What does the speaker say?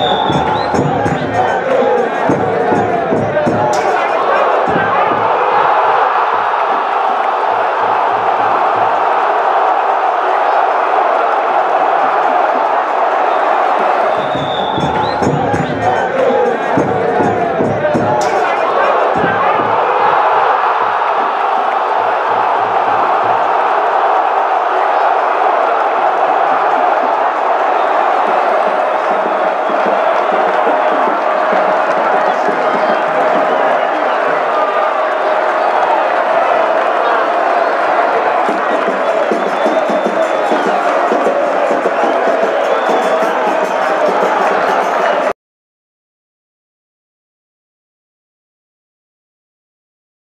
you